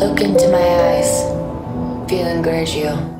Look into my eyes. Feel and.